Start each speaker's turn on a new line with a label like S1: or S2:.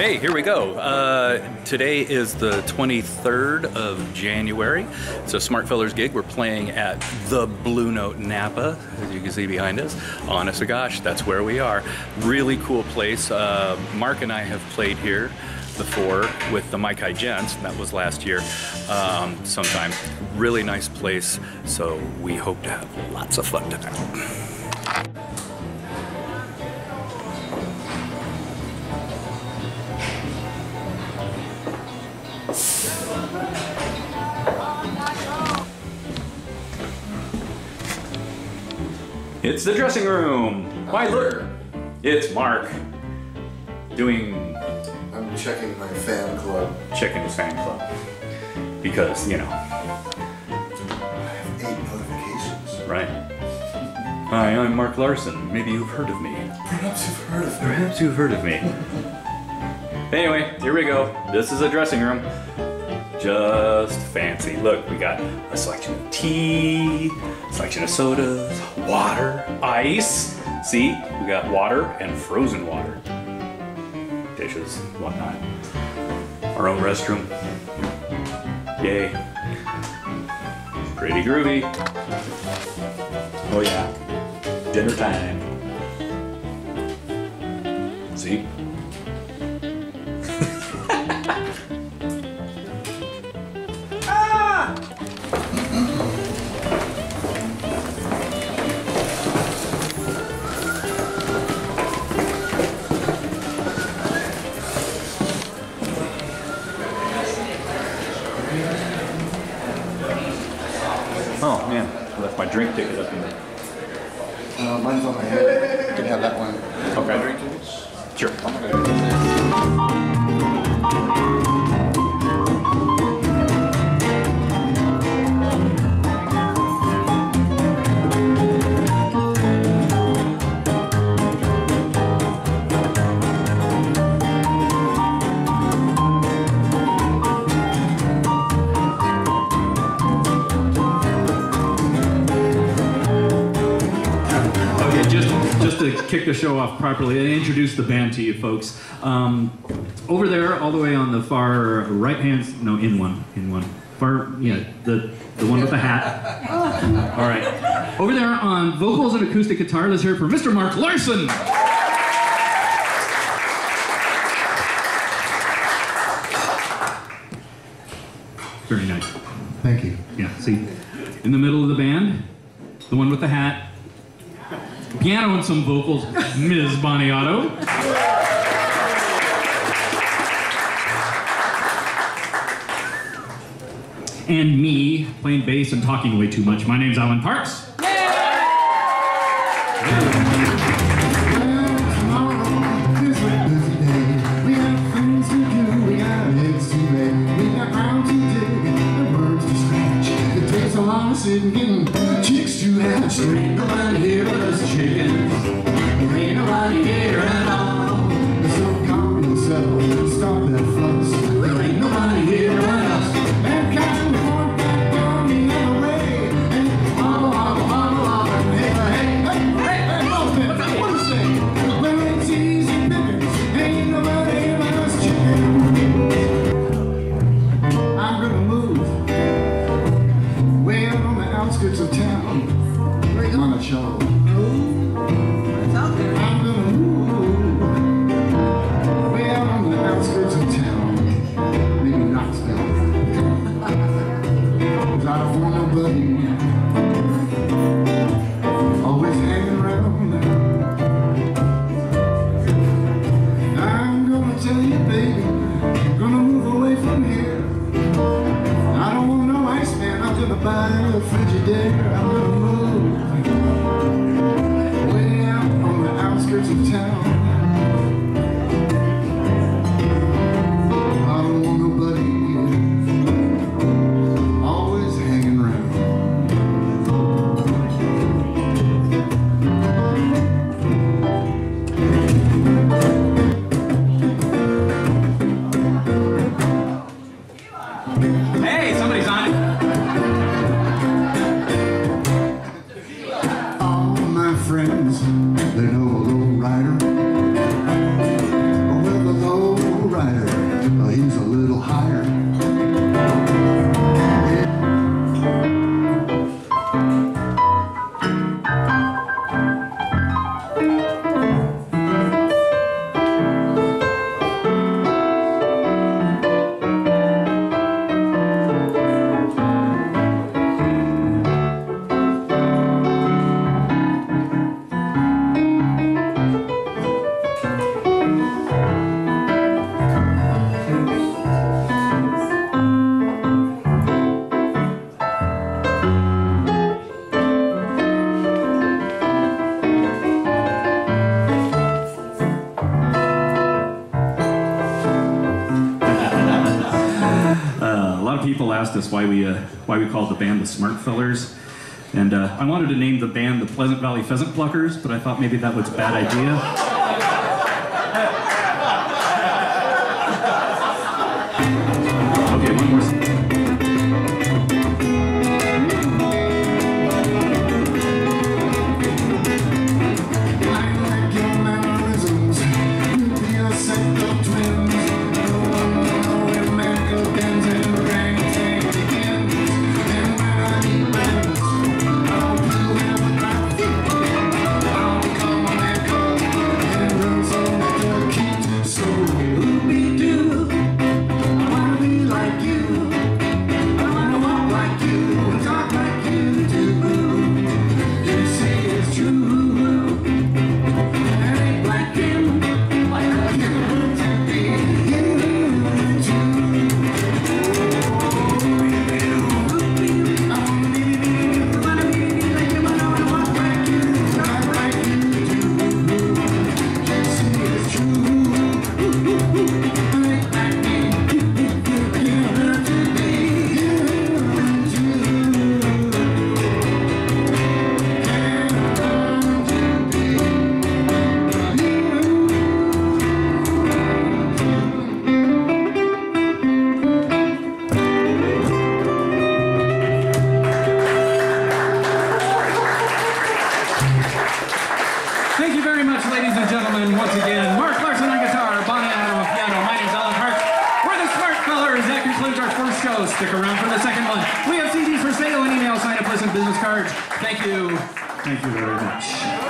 S1: Hey, here we go. Uh, today is the 23rd of January. It's a Smart Fellers gig. We're playing at the Blue Note Napa, as you can see behind us. Honest to gosh, that's where we are. Really cool place. Uh, Mark and I have played here before with the Mike Gents. That was last year um, sometime. Really nice place. So we hope to have lots of fun tonight. It's the dressing room. Why look? It's Mark doing
S2: I'm checking my fan club.
S1: checking his fan club because you know, I have
S2: Eight notifications.
S1: right? Hi, I'm Mark Larson. Maybe you've heard of me.
S2: Perhaps you've heard of me.
S1: Perhaps you've heard of me. anyway, here we go. This is a dressing room. Just fancy. Look, we got a selection of tea, selection of sodas, water, ice. See, we got water and frozen water. Dishes, whatnot. Our own restroom. Yay. Pretty groovy. Oh yeah. Dinner time. See? Oh man, I left my drink ticket up in there.
S2: Uh, mine's on my head. You can have that one.
S1: Okay.
S2: Drink tickets?
S1: Sure.
S3: To kick the show off properly and introduce the band to you folks. Um, over there, all the way on the far right hand, no, in one, in one, far, yeah, the the one with the hat. All right, over there on vocals and acoustic guitar, let's hear it for Mr. Mark Larson. Very nice.
S2: Thank you.
S3: Yeah, see, in the middle of the band, the one with the hat, piano and some vocals, Ms. Boniato. And me playing bass and talking way too much. My name's Alan Parks.
S4: Sitting hatch. There ain't nobody here but us chickens. There ain't nobody here at all. So calm yourself, stop that fuss. Outskirts of town. Monticello. Iceman. I'm buy a Frigidaire. I'm gonna way out on the outskirts of town. I don't want nobody always hanging around.
S3: Hey, somebody's on it.
S4: Asked us why we uh, why we called the band the Smart Fellers. And uh, I wanted to name the band the Pleasant Valley Pheasant Pluckers, but I thought maybe that was a bad idea. That concludes our first show. Stick around for the second one. We have CDs for sale and email sign up list and business cards. Thank you. Thank you very much.